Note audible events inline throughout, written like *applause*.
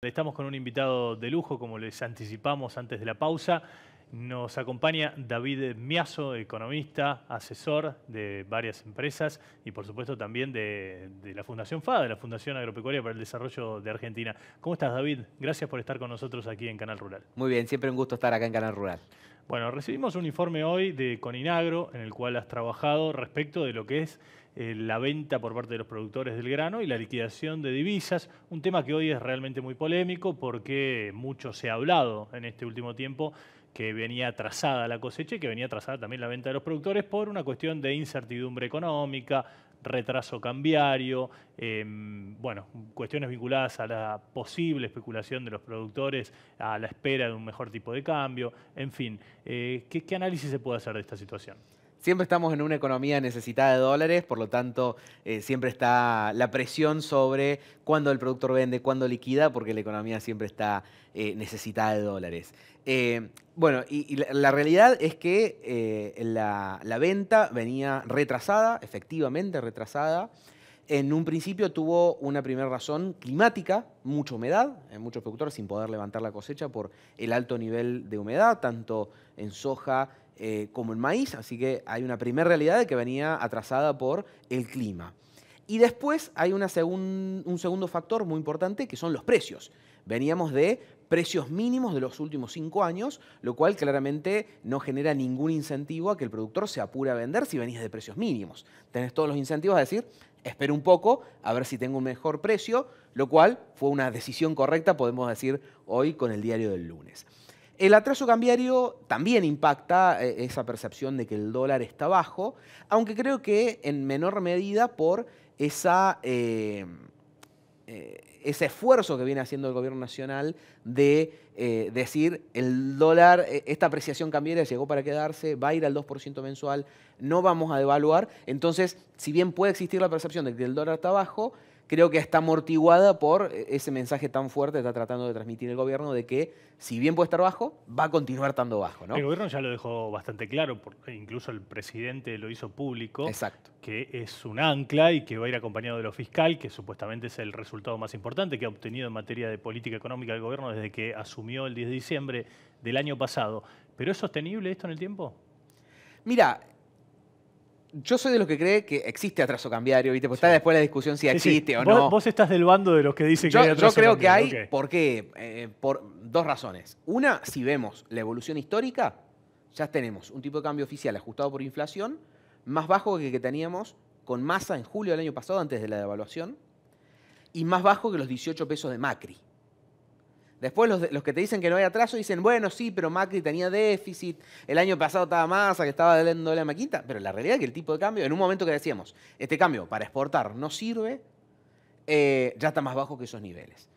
Estamos con un invitado de lujo, como les anticipamos antes de la pausa. Nos acompaña David Miazo, economista, asesor de varias empresas y por supuesto también de, la Fundación FADA, de la Fundación Agropecuaria para el Desarrollo de Argentina. ¿Cómo estás David? Gracias por estar con nosotros aquí en Canal Rural. Muy bien, siempre un gusto estar acá en Canal Rural. Bueno, recibimos un informe hoy de Coninagro en el cual has trabajado respecto de lo que es eh, la venta por parte de los productores del grano y la liquidación de divisas, un tema que hoy es realmente muy polémico porque mucho se ha hablado en este último tiempo que venía atrasada la cosecha y que venía atrasada también la venta de los productores por una cuestión de incertidumbre económica, retraso cambiario, em, bueno, cuestiones vinculadas a la posible especulación de los productores, a la espera de un mejor tipo de cambio, en fin. Eh, ¿qué, análisis se puede hacer de esta situación? Siempre estamos en una economía necesitada de dólares, por lo tanto, eh, siempre está la presión sobre cuándo el productor vende, cuándo liquida, porque la economía siempre está eh, necesitada de dólares. bueno, y, la, realidad es que la, la, venta venía retrasada, efectivamente retrasada. En un principio tuvo una primera razón climática, mucha humedad, en muchos productores sin poder levantar la cosecha por el alto nivel de humedad, tanto en soja eh, como en maíz, así que hay una primera realidad que venía atrasada por el clima. Y después hay un segundo factor muy importante que son los precios. Veníamos de precios mínimos de los últimos cinco años, lo cual claramente no genera ningún incentivo a que el productor se apure a vender si venís de precios mínimos. Tenés todos los incentivos a decir, espero un poco a ver si tengo un mejor precio, lo cual fue una decisión correcta, podemos decir hoy con el diario del lunes. El atraso cambiario también impacta eh, esa percepción de que el dólar está bajo, aunque creo que en menor medida por eh, eh, ese esfuerzo que viene haciendo el gobierno nacional de decir el dólar, esta apreciación cambiaria llegó para quedarse, va a ir al 2% mensual, no vamos a devaluar. Entonces, si bien puede existir la percepción de que el dólar está bajo, creo que está amortiguada por ese mensaje tan fuerte que está tratando de transmitir el gobierno de que si bien puede estar bajo, va a continuar estando bajo. El gobierno ya lo dejó bastante claro, porque incluso el presidente lo hizo público, Exacto. que es un ancla y que va a ir acompañado de lo fiscal, que supuestamente es el resultado más importante que ha obtenido en materia de política económica el gobierno desde que asumió el 10 de diciembre del año pasado. ¿Pero es sostenible esto en el tiempo? Mira, yo soy de los que cree que existe atraso cambiario, ¿viste? Pues está después la discusión si existe o no. Vos estás del bando de los que dicen que hay atraso Yo creo que hay, ¿por qué? Eh, por dos razones. Una, si vemos la evolución histórica, ya tenemos un tipo de cambio oficial ajustado por inflación más bajo que el que teníamos con masa en julio del año pasado, antes de la devaluación, y más bajo que los 18 pesos de Macri. Después los, que te dicen que no hay atraso dicen, bueno, sí, pero Macri tenía déficit, el año pasado estaba masa, que estaba dando la maquita, pero la realidad es que el tipo de cambio, en un momento que decíamos, este cambio para exportar no sirve, eh, ya está más bajo que esos niveles.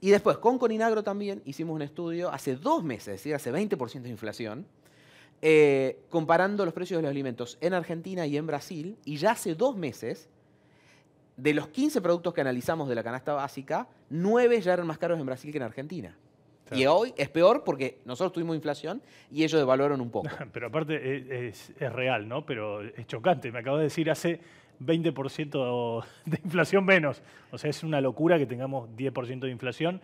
Y después, con Coninagro también hicimos un estudio hace dos meses, es decir, hace 20% de inflación, eh, comparando los precios de los alimentos en Argentina y en Brasil, y ya hace dos meses de los 15 productos que analizamos de la canasta básica, 9 ya eran más caros en Brasil que en Argentina. Y hoy es peor porque nosotros tuvimos inflación y ellos devaluaron un poco. *laughs* Pero aparte es, real, ¿no? Pero es chocante. Me acabo de decir hace 20% de inflación menos. O sea, es una locura que tengamos 10% de inflación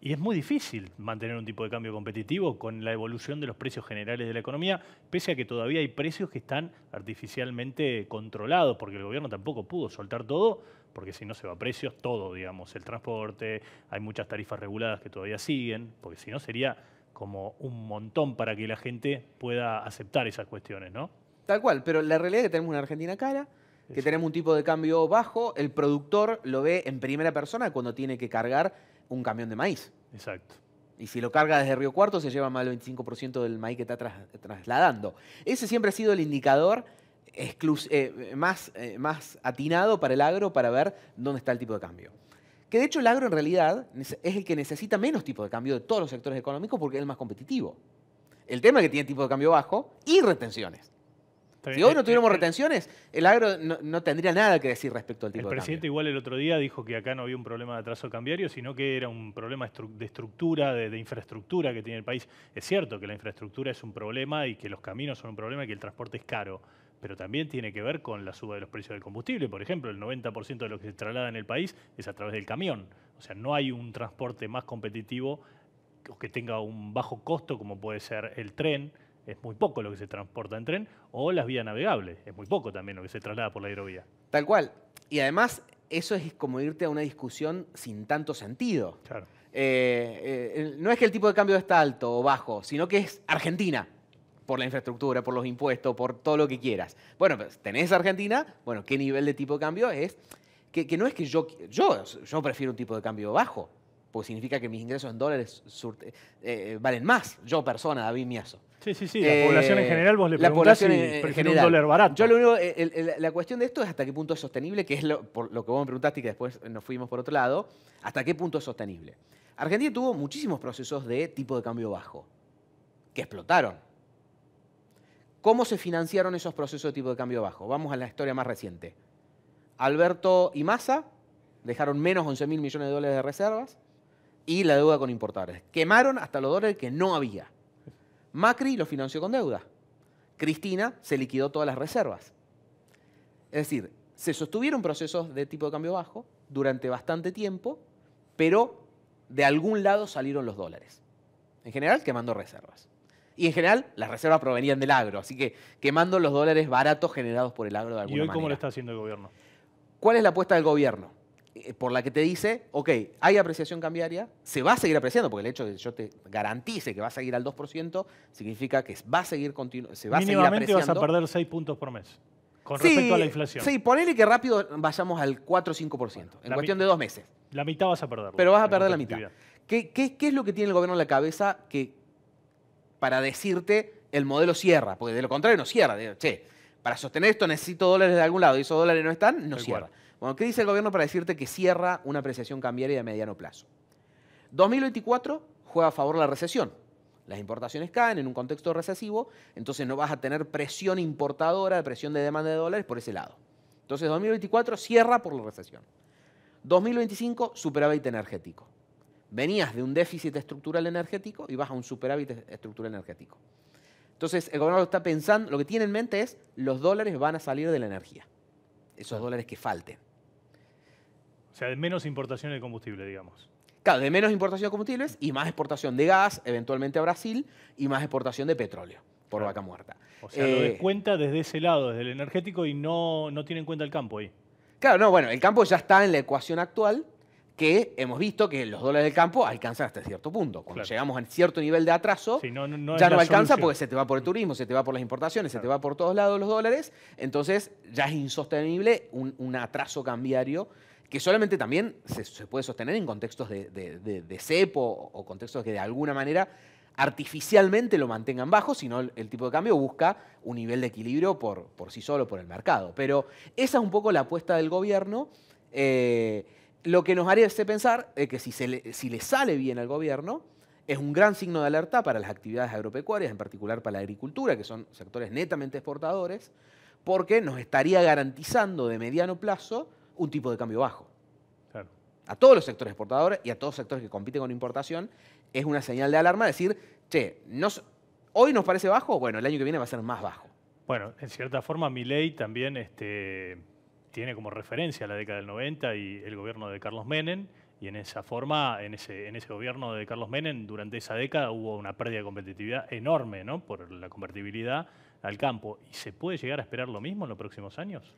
y es muy difícil mantener un tipo de cambio competitivo con la evolución de los precios generales de la economía, pese a que todavía hay precios que están artificialmente controlados, porque el gobierno tampoco pudo soltar todo, porque si no se va a precios, todo, digamos, el transporte, hay muchas tarifas reguladas que todavía siguen, porque si no sería como un montón para que la gente pueda aceptar esas cuestiones, ¿no? Tal cual, pero la realidad es que tenemos una Argentina cara, que tenemos un tipo de cambio bajo, el productor lo ve en primera persona cuando tiene que cargar un camión de maíz. Exacto. Y si lo carga desde Río Cuarto, se lleva más del 25% del maíz que está trasladando. Ese siempre ha sido el indicador eh, más, eh, más atinado para el agro para ver dónde está el tipo de cambio. Que de hecho el agro en realidad es el que necesita menos tipo de cambio de todos los sectores económicos porque es el más competitivo. El tema es que tiene tipo de cambio bajo y retenciones. Si hoy no tuviéramos retenciones, el agro no, tendría nada que decir respecto al tipo de cambio. El presidente igual el otro día dijo que acá no había un problema de atraso cambiario, sino que era un problema de estructura, de, infraestructura que tiene el país. Es cierto que la infraestructura es un problema y que los caminos son un problema y que el transporte es caro. pero también tiene que ver con la suba de los precios del combustible. Por ejemplo, el 90% de lo que se traslada en el país es a través del camión. O sea, no hay un transporte más competitivo o que tenga un bajo costo como puede ser el tren, es muy poco lo que se transporta en tren, o las vías navegables, es muy poco también lo que se traslada por la aerovía. Tal cual. Y además, eso es como irte a una discusión sin tanto sentido. Claro. Eh, eh, no es que el tipo de cambio está alto o bajo, sino que es Argentina, por la infraestructura, por los impuestos, por todo lo que quieras. Bueno, pues tenés Argentina, bueno, ¿qué nivel de tipo de cambio es? Que, que no es que yo, yo, yo prefiero un tipo de cambio bajo, porque significa que mis ingresos en dólares eh, eh, valen más, yo persona, David Miazo. Sí, sí, sí, la eh, población en general vos le preguntás si prefiere un dólar barato. Yo lo único, la cuestión de esto es hasta qué punto es sostenible, que es lo, por lo que vos me preguntaste y que después nos fuimos por otro lado, hasta qué punto es sostenible. Argentina tuvo muchísimos procesos de tipo de cambio bajo, que explotaron. ¿Cómo se financiaron esos procesos de tipo de cambio bajo? Vamos a la historia más reciente. Alberto y Massa dejaron menos 11 mil millones de dólares de reservas y la deuda con importadores. Quemaron hasta los dólares que no había. Macri lo financió con deuda. Cristina se liquidó todas las reservas. Es decir, se sostuvieron procesos de tipo de cambio bajo durante bastante tiempo, pero de algún lado salieron los dólares. En general, quemando reservas. Y en general, las reservas provenían del agro, así que quemando los dólares baratos generados por el agro de alguna manera. ¿Y hoy cómo lo está haciendo el gobierno? ¿Cuál es la apuesta del gobierno? Eh, por la que te dice, ok, hay apreciación cambiaria, se va a seguir apreciando, porque el hecho de que yo te garantice que va a seguir al 2%, significa que va a seguir se va a seguir apreciando. vas a perder 6 puntos por mes, con respecto a la inflación. Sí, ponele que rápido vayamos al 4 o 5%, en cuestión de dos meses. La mitad vas a perder. Pero vas a perder la mitad. ¿Qué, ¿Qué, qué, es lo que tiene el gobierno en la cabeza que para decirte el modelo cierra? Porque de lo contrario no cierra. che, para sostener esto necesito dólares de algún lado y esos dólares no están, no cierra. Bueno, ¿qué dice el gobierno para decirte que cierra una apreciación cambiaria de mediano plazo? 2024 juega a favor de la recesión. Las importaciones caen en un contexto recesivo, entonces no vas a tener presión importadora, presión de demanda de dólares por ese lado. Entonces 2024 cierra por la recesión. 2025 superávit energético. Venías de un déficit estructural energético y vas a un superávit estructural energético. Entonces el gobierno está pensando, lo que tiene en mente es los dólares van a salir de la energía, esos dólares que falten. O sea, de menos importación de combustible, digamos. Claro, de menos importación de combustibles y más exportación de gas, eventualmente a Brasil, y más exportación de petróleo por vaca muerta. O sea, lo lo eh, cuenta desde ese lado, desde el energético, y no, no tiene en cuenta el campo ahí. Claro, no, bueno, el campo ya está en la ecuación actual, que hemos visto que los dólares del campo alcanzan hasta cierto punto. Cuando llegamos a cierto nivel de atraso, ya no alcanza porque se te va por el turismo, se te va por las importaciones, se te va por todos lados los dólares, entonces ya es insostenible un atraso cambiario que solamente también se, puede sostener en contextos de, cepo o contextos que de alguna manera artificialmente lo mantengan bajo, sino el, tipo de cambio busca un nivel de equilibrio por, sí solo, por el mercado. Pero esa es un poco la apuesta del gobierno. Eh, lo que nos haría pensar es que si, le, si le sale bien al gobierno, es un gran signo de alerta para las actividades agropecuarias, en particular para la agricultura, que son sectores netamente exportadores, porque nos estaría garantizando de mediano plazo un tipo de cambio bajo. A todos los sectores exportadores y a todos los sectores que compiten con importación, es una señal de alarma decir, che, hoy nos parece bajo, bueno, el año que viene va a ser más bajo. Bueno, en cierta forma mi ley también este, tiene como referencia la década del 90 y el gobierno de Carlos Menem, y en esa forma, en ese, en ese gobierno de Carlos Menem, durante esa década hubo una pérdida de competitividad enorme ¿no? por la convertibilidad al campo. ¿Y se puede llegar a esperar lo mismo en los próximos años?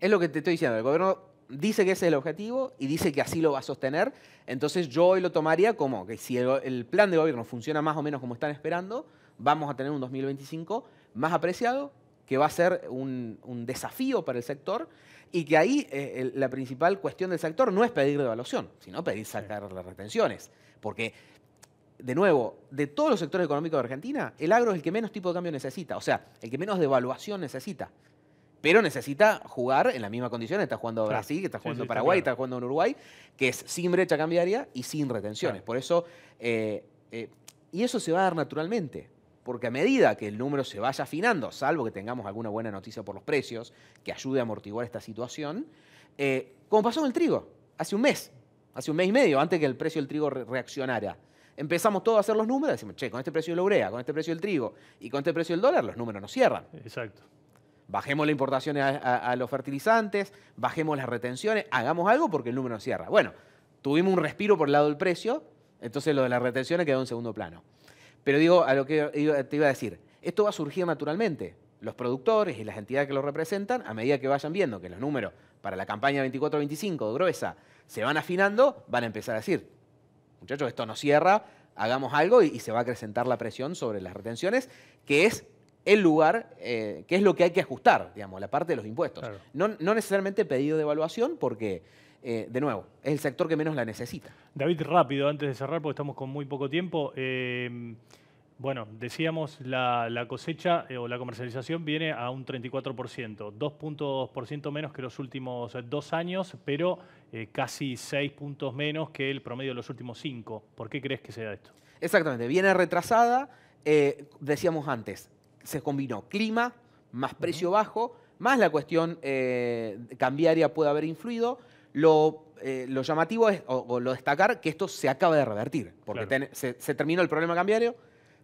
Es lo que te estoy diciendo. El gobierno dice que ese es el objetivo y dice que así lo va a sostener. Entonces yo hoy lo tomaría como que si el, plan de gobierno funciona más o menos como están esperando, vamos a tener un 2025 más apreciado, que va a ser un, desafío para el sector y que ahí eh, la principal cuestión del sector no es pedir devaluación, sino pedir sacar las retenciones. Porque, de nuevo, de todos los sectores económicos de Argentina, el agro es el que menos tipo de cambio necesita, o sea, el que menos devaluación necesita pero necesita jugar en la misma condición. Está jugando Brasil, que está jugando Paraguay, está, jugando en Uruguay, que es sin brecha cambiaria y sin retenciones. Por eso, eh, eh, y eso se va a dar naturalmente, porque a medida que el número se vaya afinando, salvo que tengamos alguna buena noticia por los precios que ayude a amortiguar esta situación, eh, como pasó en el trigo, hace un mes, hace un mes y medio, antes que el precio del trigo reaccionara. Empezamos todos a hacer los números, decimos, che, con este precio de la urea, con este precio del trigo y con este precio del dólar, los números no cierran. Exacto. Bajemos las importaciones a, los fertilizantes, bajemos las retenciones, hagamos algo porque el número no cierra. Bueno, tuvimos un respiro por el lado del precio, entonces lo de las retenciones quedó en segundo plano. Pero digo, a lo que te iba a decir, esto va a surgir naturalmente. Los productores y las entidades que lo representan, a medida que vayan viendo que los números para la campaña 24-25 de gruesa se van afinando, van a empezar a decir, muchachos, esto no cierra, hagamos algo y, se va a acrecentar la presión sobre las retenciones, que es el lugar, eh, que es lo que hay que ajustar, digamos, la parte de los impuestos. No, necesariamente pedido de evaluación porque, eh, de nuevo, es el sector que menos la necesita. David, rápido, antes de cerrar, porque estamos con muy poco tiempo. Eh, bueno, decíamos la, cosecha o la comercialización viene a un 34%, dos puntos por ciento menos que los últimos dos años, pero casi seis puntos menos que el promedio de los últimos cinco. ¿Por qué crees que sea esto? Exactamente, viene retrasada. decíamos antes, se combinó clima, más precio bajo, más la cuestión eh, cambiaria puede haber influido. Lo, eh, llamativo es, o, lo destacar, que esto se acaba de revertir, porque se, terminó el problema cambiario,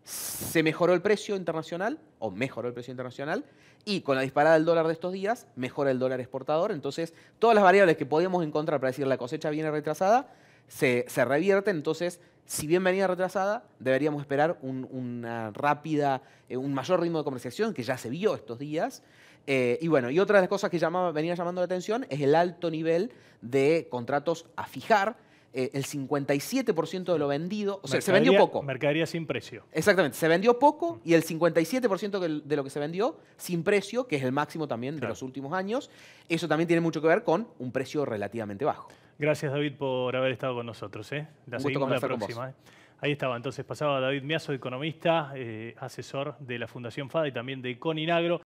se mejoró el precio internacional, o mejoró el precio internacional, y con la disparada del dólar de estos días, mejora el dólar exportador. Entonces, todas las variables que podíamos encontrar para decir la cosecha viene retrasada, se, se revierten. Entonces, si bien venía retrasada, deberíamos esperar un, una rápida, eh, un mayor ritmo de comercialización que ya se vio estos días. Eh, y bueno, y otra de las cosas que llamaba, venía llamando la atención es el alto nivel de contratos a fijar. Eh, el 57% de lo vendido, o sea, se vendió poco. Mercadería sin precio. Exactamente, se vendió poco y el 57% de lo que se vendió sin precio, que es el máximo también de los últimos años, eso también tiene mucho que ver con un precio relativamente bajo. Gracias, David, por haber estado con nosotros. ¿eh? La seguimos la próxima. ¿eh? Ahí estaba, entonces pasaba David Miazo, economista, eh, asesor de la Fundación FADA y también de Coninagro.